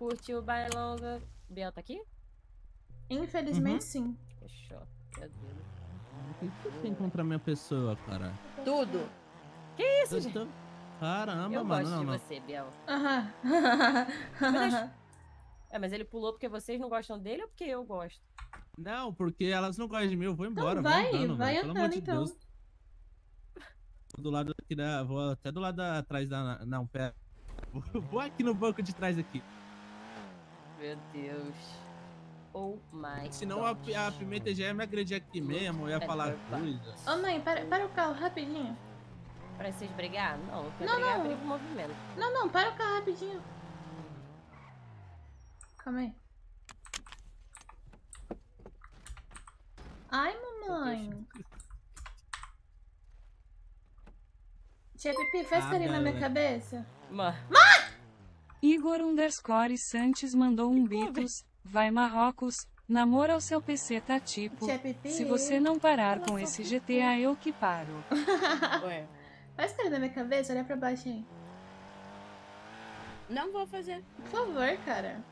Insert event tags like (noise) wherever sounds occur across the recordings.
curtir o bailão do... Biel tá aqui? Infelizmente, sim. Fechou. O que você tem contra a minha pessoa, cara? Tudo. Que isso, Eu gente? tô- Caramba, Eu mano, gosto não, de não. você, Biel. Aham. (laughs) É, mas ele pulou porque vocês não gostam dele ou porque eu gosto? Não, porque elas não gostam de mim, eu vou embora. Então vou vai, andando, vai amor andando de então. Deus. Vou do lado aqui da. Vou até do lado da, atrás da. Não, pera. (laughs) Vou aqui no banco de trás aqui. Meu Deus. Oh my Senão a, a pimenta já ia me agredir aqui mesmo, eu ia É falar coisas. Ô mãe, para, para o carro rapidinho. Pra vocês brigar? Não, eu quero Não, brigar, não. briga com movimento. Não, não, para o carro rapidinho. Calma aí. Ai, mamãe. Tia Pipi, faz Ah, carinho na minha cabeça. Mano, Igor underscore Santos mandou um bitos. Vai Marrocos. Namoro ao seu PC tá tipo. Se você não parar com esse. GTA, eu que paro. (laughs) Ué. Faz carinho na minha cabeça, olha pra baixo aí. Não vou fazer. Por favor, cara.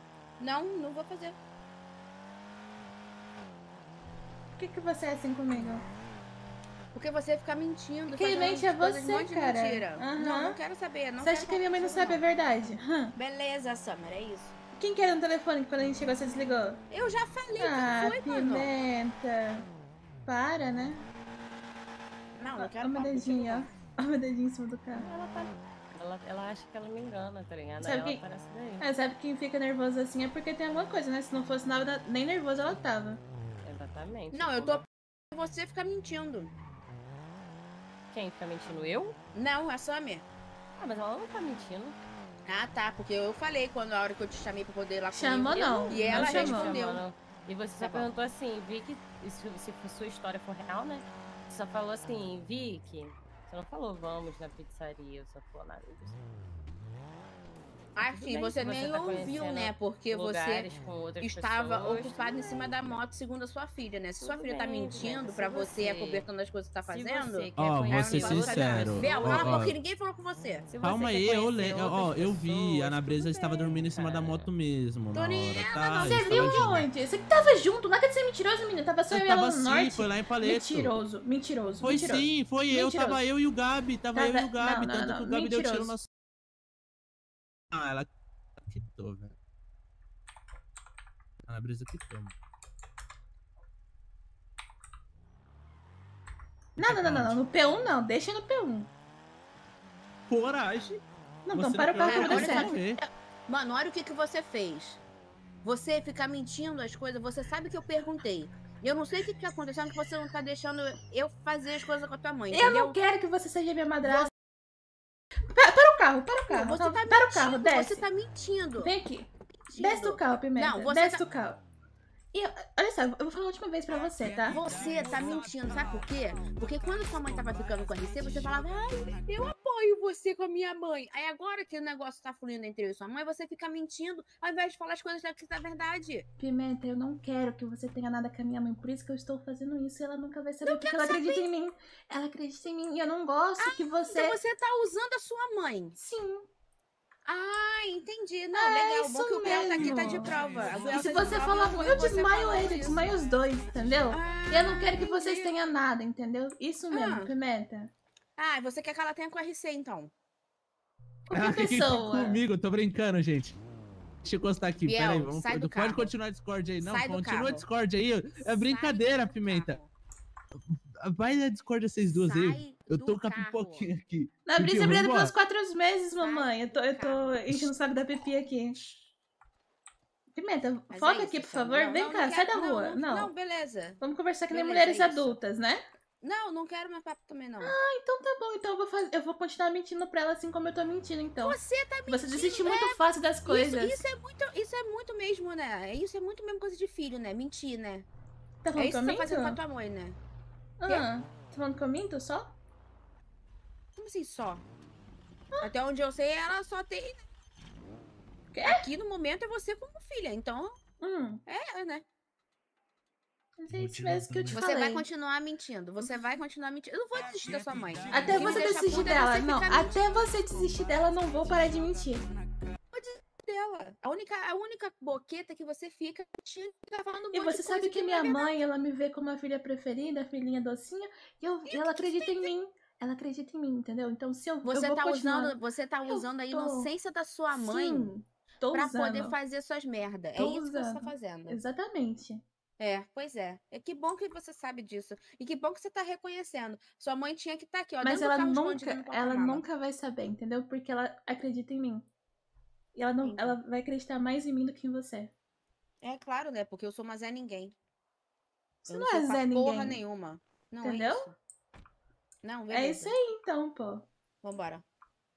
Não, não vou fazer. Por que, que você é assim comigo? Porque você fica mentindo. Quem mente é você, de um monte de cara. Mentira. Aham. Não, não quero saber. Não você acha que a minha mãe não sabe a com verdade? Beleza, Summer, é isso. Quem que era no telefone que quando a gente chegou você desligou? Eu já falei Ah, que foi, mano. pimenta. Para, né? Não, não Ó quero meu papo, dedinho, não ó. Ó meu dedinho em cima do carro. ela, tá... ela, ela acha que ela me engana, tá ligado? Sabe ela quem- daí. É, sabe quem fica nervoso assim é porque tem alguma coisa, né? Se não fosse nada, nem nervoso ela tava. Exatamente. Não, eu tô. Você fica mentindo. Quem fica mentindo? Eu? Não, a Summer. Ah, mas ela não tá mentindo. Ah, tá. Porque eu falei quando a hora que eu te chamei pra poder ir lá Chamou comigo. não. E ela não chamou. respondeu. Chamando. E você só Tá bom. perguntou assim, Vicky, se, se a sua história for real, né? Você só falou assim, Vicky. Você não falou vamos na pizzaria, você não falou nada disso. Ah, Tudo sim, bem você nem tá ouviu, né? Porque você estava pessoas, ocupado em cima bem. da moto, segundo a sua filha, né? Se sua filha tá bem, mentindo Bianca, pra se você, você- acobertando as coisas que tá fazendo. Ó, vou ser sincero. Bel, Ó, cala a ó. boca, ninguém falou com você. Se você Calma aí, eu lembro. Ó, eu vi. A tudo estava bem, dormindo em cima da moto mesmo. Na Dona hora, tá? Você viu onde? Você que tava junto, nada de ser mentiroso, menino. Tava só eu e ela tava no sim, norte. foi lá em Paleto. Mentiroso, mentiroso. Foi sim, foi eu, tava eu e o Gabi, tava eu e o Gabi, tanto que o Gabi deu tiro na... Ah, ela quitou, velho. A Ana Brisa quitou, mano. Não, não, não, não, não. No P1 não. Deixa no P1. Coragem. Não, então para o não carro que eu vou olha dar só certo. morrer. Mano, olha o que, que você fez. Você ficar mentindo as coisas, você sabe que eu perguntei. E eu não sei o que, que tá acontecendo, que você não tá deixando eu fazer as coisas com a tua mãe, Eu entendeu? não quero que você seja minha madrasta. Pa- Para, o carro, para o carro. Você Não, tá para o mentindo, carro, desce. Você tá mentindo. Vem aqui. mentindo. Desce do carro, Pimenta. Não, você Desce tá- do carro. E, olha só, eu vou falar a última vez pra você, tá? Você tá mentindo, sabe por quê? Porque quando sua mãe tava ficando com a RC, você falava, ai, eu apoio você com a minha mãe. Aí agora que o negócio tá fluindo entre eu e sua mãe, você fica mentindo, ao invés de falar as coisas que da verdade. Pimenta, eu não quero que você tenha nada com a minha mãe, por isso que eu estou fazendo isso e ela nunca vai saber Não porque ela acredita em mim. Ela acredita em mim e eu não gosto que você. Então você tá usando a sua mãe. Sim. Ah, entendi. Não, É legal. Bom isso que o Bel tá aqui, tá mesmo. de prova. E se tá você prova, falar ruim, eu desmaio ele, desmaio os dois, entendeu? Ah, E eu não quero que vocês entendi. tenham nada, entendeu? Isso mesmo, Ah. Pimenta. Ah, você quer que ela tenha com a RC, então? Qualquer Ah, que (laughs) pessoa. comigo, eu tô brincando, gente. Deixa eu encostar aqui, Biel, peraí. Vamos, sai do pode carro. continuar a Discord aí, não? Sai Continua. Discord aí. É brincadeira, Pimenta. carro. Vai na Discord vocês duas aí. Sai Eu do tô com a pipoquinha aqui. Na brisa embora? pelos quatro meses, mamãe. Eu tô, eu tô enchendo o saco da Pipi aqui. Pimenta, Mas foca é aqui, isso, por Sam. favor. Não, Vem não, cá, não sai quero- da rua. Não, Não. não, beleza. Vamos conversar que nem Beleza, mulheres é adultas, né? Não, não quero mais papo também, não. Então tá bom, então eu vou, faz- eu vou continuar mentindo pra ela assim como eu tô mentindo, então. Você tá mentindo. Você desiste muito fácil das coisas. Isso, isso é muito, isso é muito mesmo, né? Isso é muito mesmo coisa de filho, né? Mentir, né? Tá É falando isso que eu que você tá minto? fazendo com a tua mãe, né? Ah, tá falando que eu minto só? Como assim, só? Até onde eu sei, ela só tem. Quê? Aqui no momento é você como filha, então Hum, é, né? Mas é isso mesmo que eu te Você falei. vai continuar mentindo. Você vai continuar mentindo. Eu não vou desistir da sua mãe. Até você desistir é dela. você Não, até você desistir dela, eu não vou parar de mentir. dela. A única a única boqueta que você fica tinha que ficar falando um E você sabe que não minha é mãe, ela me vê como a filha preferida, a filhinha docinha, e, eu, e ela acredita em mim. Ela acredita em mim, entendeu? Então, se eu, eu Você vou tá continuar... usando, você tá Eu usando a tô. inocência da sua mãe Sim, tô pra usando. poder fazer suas merda. É isso que você tá usando. fazendo. Exatamente. É, pois é. É que bom que você sabe disso. E que bom que você tá reconhecendo. Sua mãe tinha que estar aqui, ó, Mas ela nunca, ela nunca vai saber, entendeu? Porque ela acredita em mim. E ela, não, ela vai acreditar mais em mim do que em você. É claro, né? Porque eu sou uma Zé Ninguém. Você Eu não, sou é Zé porra Ninguém. nenhuma. Não Entendeu? é isso. Não, É beleza. isso aí, então, pô. Vambora.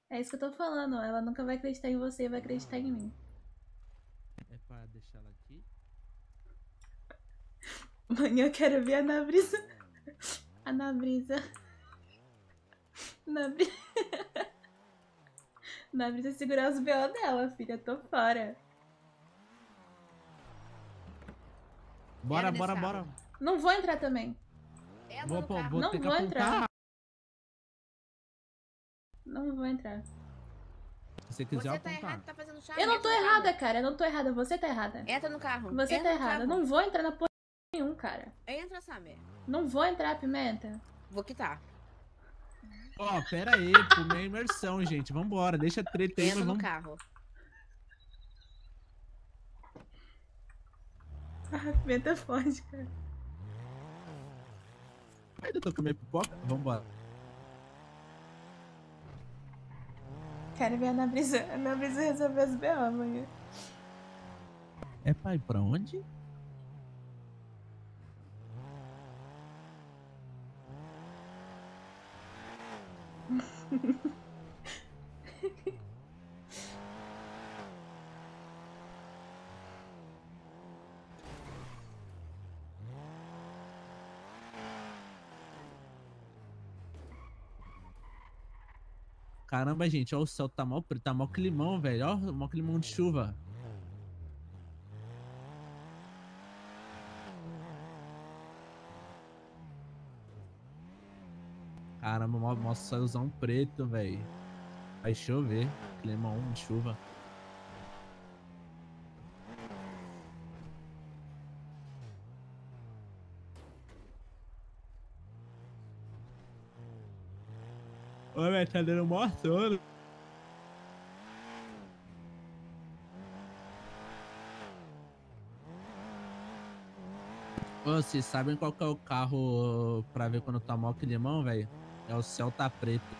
É isso que eu tô falando. Ela nunca vai acreditar em você, vai acreditar em mim. É pra deixar ela aqui? Amanhã eu quero ver a Ana Brisa. A Ana Brisa. Ana Brisa. (laughs) Ana Brisa segurar os B.O. dela, filha. Tô fora. Bora, bora, bora. carro. Não vou entrar também. Vou, pô, vou Não vou entrar. Não vou entrar. Se você quiser Você tá errado, tá fazendo chave. Eu não tô errada, cara. Eu não tô errada. Você tá errada. Entra no carro. Você Entra tá errada. Não vou entrar na porra nenhum, cara. Entra, Samir. Não vou entrar, Pimenta. Vou quitar. Ó, pera aí, pô, minha imersão, gente. Vambora, deixa a treta aí, Entra mas no vamos. carro. (laughs) A Pimenta foge, cara. Ainda tô comendo pipoca? Vambora. Quero ver a Ana Brisa. A Ana Brisa resolver os B.O. amanhã. É pra ir pra onde? Caramba, gente, ó, o céu tá mal tá mal climão, velho. Ó, mal climão de chuva. Caramba, mó, mó céuzão preto, velho. Vai chover. Climão de chuva. Ô, velho, tá dando mó sono. Ô, vocês sabem qual que é o carro pra ver quando tá mal climão, velho? É o céu tá preto.